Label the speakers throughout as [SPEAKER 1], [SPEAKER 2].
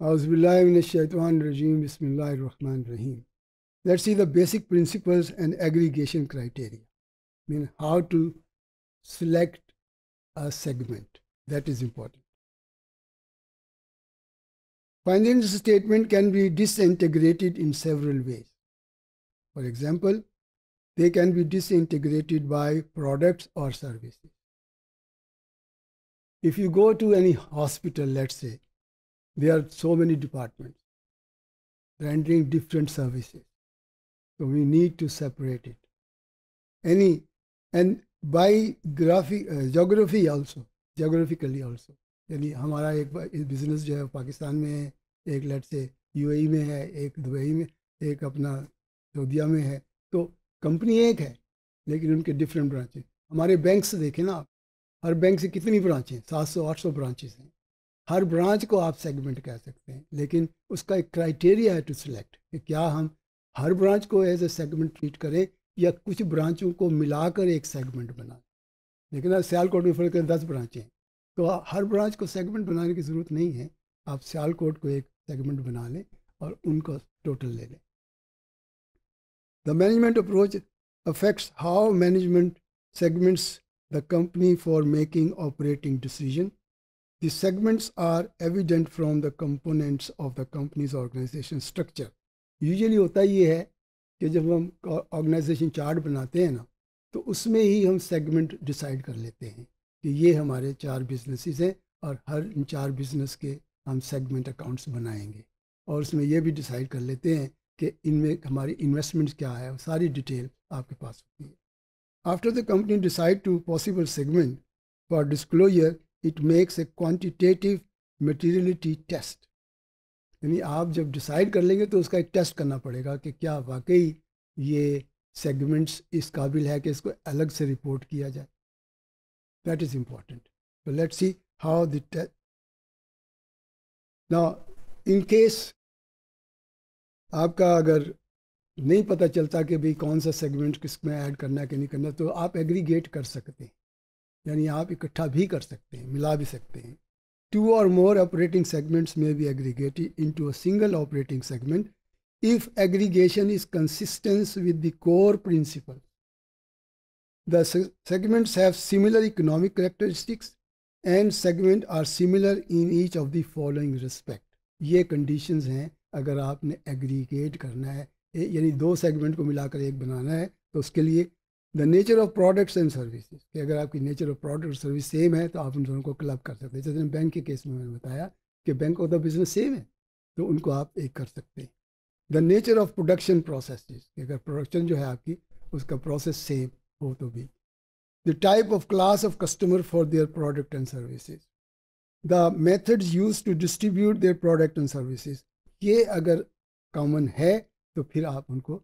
[SPEAKER 1] Bismillahirrahmanirrahim. Let's see the basic principles and aggregation criteria. I mean how to select a segment. That is important. Financial statement can be disintegrated in several ways. For example, they can be disintegrated by products or services. If you go to any hospital, let's say, there are so many departments rendering different services. So we need to separate it. Any and by graphic uh, geography also, geographically also. यानी हमारा एक business जो है पाकिस्तान में है एक late से UAE में है एक दुबई में एक अपना सऊदिया में है तो कंपनी एक है लेकिन उनके डिफरेंट ब्रांचेस हमारे बैंक से देखें ना आप हर बैंक से कितनी ब्रांचें सात सौ आठ सौ ब्रांचेस हैं हर ब्रांच को आप सेगमेंट कह सकते हैं, लेकिन उसका एक क्राइटेरिया है टू सिलेक्ट कि क्या हम हर ब्रांच को एज ए सेगमेंट ट्रीट करें या कुछ ब्रांचों को मिलाकर एक सेगमेंट बनाए लेकिन अब सियालकोट में फ़र्क दस ब्रांचें तो हर ब्रांच को सेगमेंट बनाने की ज़रूरत नहीं है। आप सियालकोट को एक सेगमेंट बना लें और उनको टोटल ले लें। The management approach affects how management segments the company for making operating decision The segments are evident from the components of the company's organization structure. Usually होता ये है कि जब हम ऑर्गेनाइजेशन चार्ट बनाते हैं ना तो उसमें ही हम सेगमेंट डिसाइड कर लेते हैं कि ये हमारे चार बिजनेसेस हैं और हर इन चार बिज़नेस के हम सेगमेंट अकाउंट्स बनाएँगे और उसमें ये भी डिसाइड कर लेते हैं कि इनमें हमारी इन्वेस्टमेंट्स क्या है सारी डिटेल आपके पास होती है after the company decide to possible segment for disclosure it makes a quantitative materiality test यानी आप जब डिसाइड कर लेंगे तो उसका एक टेस्ट करना पड़ेगा कि क्या वाकई ये सेगमेंट्स इस काबिल है कि इसको अलग से रिपोर्ट किया जाए। दैट इज़ इंपॉर्टेंट तो let see how the now in case आपका अगर नहीं पता चलता कि भाई कौन सा सेगमेंट किसमें ऐड करना है कि नहीं करना तो आप एग्रीगेट कर सकते हैं। यानी आप इकट्ठा भी कर सकते हैं, मिला भी सकते हैं। टू और मोर ऑपरेटिंग सेगमेंट्स में भी aggregated into a single operating segment if aggregation is consistence with the core principle the segments have similar economic characteristics and segment are similar in each of the following respect ये condition हैं, अगर आपने aggregate करना है यानी दो segment को मिलाकर एक बनाना है तो उसके लिए the nature of products and services कि अगर आपकी नेचर ऑफ़ प्रोडक्ट और सर्विस सेम है तो आप उन दोनों को क्लब कर सकते हैं। जैसे बैंक के केस में मैंने बताया कि bank of the business same है तो उनको आप एक कर सकते हैं। The nature of production process कि अगर प्रोडक्शन जो है आपकी, उसका प्रोसेस सेम हो तो भी। The type of class of customer for their product and services the methods use to distribute their product and services ये अगर कॉमन है तो फिर आप उनको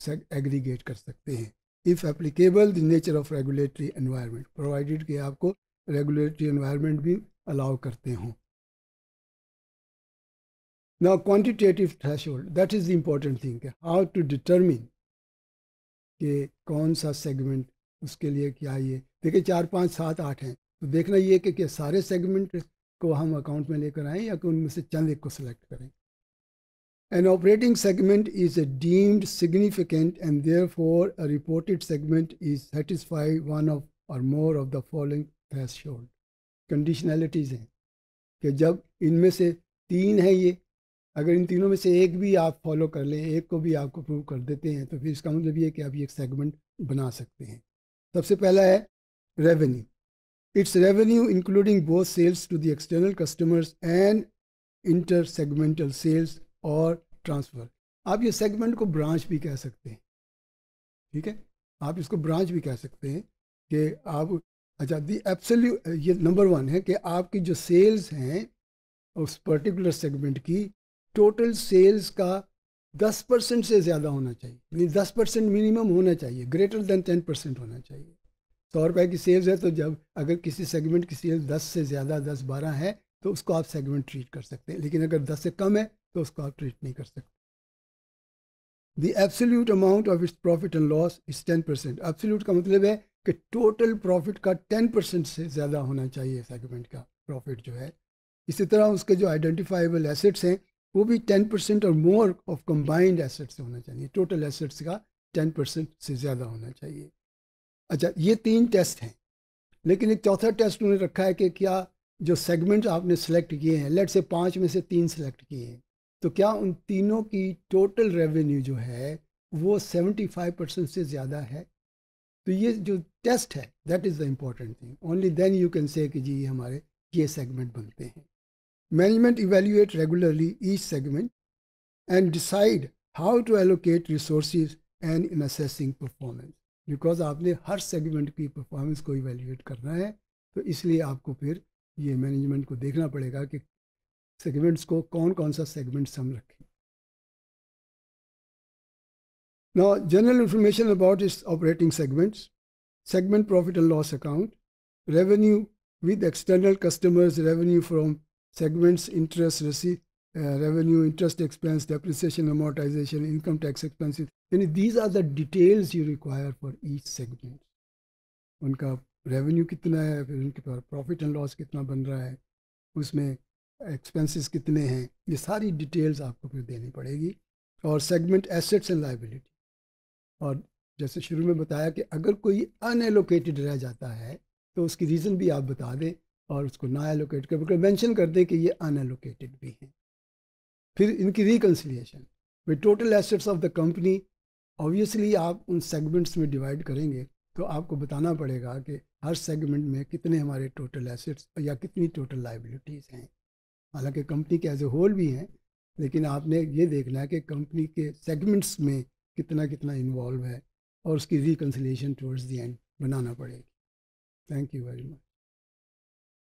[SPEAKER 1] एग्रीगेट कर सकते हैं। If applicable the nature of regulatory environment provided कि आपको रेगुलेटरी एनवायरनमेंट भी अलाउ करते हों ना Now, quantitative threshold, that is the important thing. How to determine कि कौन सा सेगमेंट उसके लिए क्या ये देखिए चार पाँच सात आठ हैं तो देखना ये कि, कि सारे सेगमेंट को हम अकाउंट में लेकर आएँ या कि उनमें से चंद एक को सिलेक्ट करें An operating segment is deemed significant and therefore a reported segment is satisfy one of or more of the following threshold. Conditionalities हैं कि जब इनमें से तीन है ये, अगर इन तीनों में से एक भी आप फॉलो कर लें, एक को भी आपको प्रूव कर देते हैं तो फिर इसका मतलब ये कि आप ये एक सेगमेंट बना सकते हैं सबसे पहला है revenue its revenue including both sales to the external customers and inter segmental sales और ट्रांसफ़र आप ये सेगमेंट को ब्रांच भी कह सकते हैं। ठीक है? आप इसको ब्रांच भी कह सकते हैं कि आप अच्छा दी एब्सोल्यू ये नंबर वन है कि आपकी जो सेल्स हैं, उस पर्टिकुलर सेगमेंट की टोटल सेल्स का दस परसेंट से ज़्यादा होना चाहिए। दस परसेंट मिनिमम होना चाहिए। ग्रेटर देन टेन परसेंट होना चाहिए। सौ रुपये की सेल्स है तो जब, अगर किसी सेगमेंट की सेल्स दस से ज़्यादा, दस बारह है तो उसको आप सेगमेंट ट्रीट कर सकते हैं। लेकिन अगर दस से कम है तो उसको आप ट्रीट नहीं कर सकते। The absolute amount of its profit and loss is ten percent absolute का मतलब है कि टोटल प्रॉफिट का टेन परसेंट से ज़्यादा होना चाहिए सेगमेंट का प्रॉफिट जो है। इसी तरह उसके जो आइडेंटिफाइबल एसेट्स हैं, वो भी टेन परसेंट और मोर ऑफ़ कंबाइंड एसेट्स होना चाहिए। टोटल एसेट्स का टेन परसेंट से ज़्यादा होना चाहिए। अच्छा ये तीन टेस्ट हैं। लेकिन एक चौथा टेस्ट उन्होंने रखा है कि क्या जो सेगमेंट आपने सेलेक्ट किए हैं लेट से पाँच में से तीन सेलेक्ट किए हैं तो क्या उन तीनों की टोटल रेवेन्यू जो है, वो सेवेंटी फाइव परसेंट से ज़्यादा है? तो ये जो टेस्ट है that is the important thing only then you can say कि जी हमारे, ये सेगमेंट बनते हैं। Management evaluate regularly each segment and decide how to allocate resource and in assessing performance because आपने हर सेगमेंट की परफॉर्मेंस को इवेल्यूएट करना है तो इसलिए आपको फिर ये मैनेजमेंट को देखना पड़ेगा कि सेगमेंट्स को, कौन कौन सा सेगमेंट्स हम रखें। ना general information about this operating segments segment profit and loss account revenue with external customers revenue from segments interest receive revenue interest expense depreciation amortisation income tax expensive यानी these are the details you require for each segment उनका revenue कितना है, फिर उनके पास profit and loss कितना बन रहा है, उसमें एक्सपेंसेस कितने हैं, ये सारी डिटेल्स आपको फिर देनी पड़ेगी। और सेगमेंट एसेट्स एंड लाइबिलिटी और जैसे शुरू में बताया कि अगर कोई अनएलोकेटेड रह जाता है तो उसकी रीज़न भी आप बता दें और उसको ना एलोकेट कर बिल्कुल मैंशन कर दें कि ये अनएलोकेटेड भी हैं। फिर इनकी reconciliation way total assets of the company obviously आप उन सेगमेंट्स में डिवाइड करेंगे तो आपको बताना पड़ेगा कि हर सेगमेंट में कितने हमारे टोटल एसेट्स या कितनी टोटल लाइबिलिटीज़ हैं। हालाँकि कंपनी के एज ए होल भी हैं, लेकिन आपने ये देखना है कि कंपनी के सेगमेंट्स में कितना कितना इन्वॉल्व है और उसकी रिकन्सिलेशन टूवर्ड्स दी एंड बनाना पड़ेगी। Thank you very much